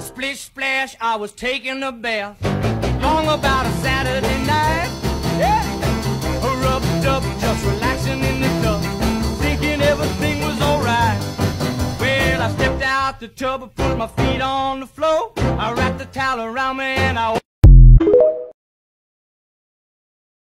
Splish splash, I was taking a bath. Long about a Saturday night. Yeah. Rubbed up, just relaxing in the tub. Thinking everything was alright. Well, I stepped out the tub, and put my feet on the floor. I wrapped the towel around me and I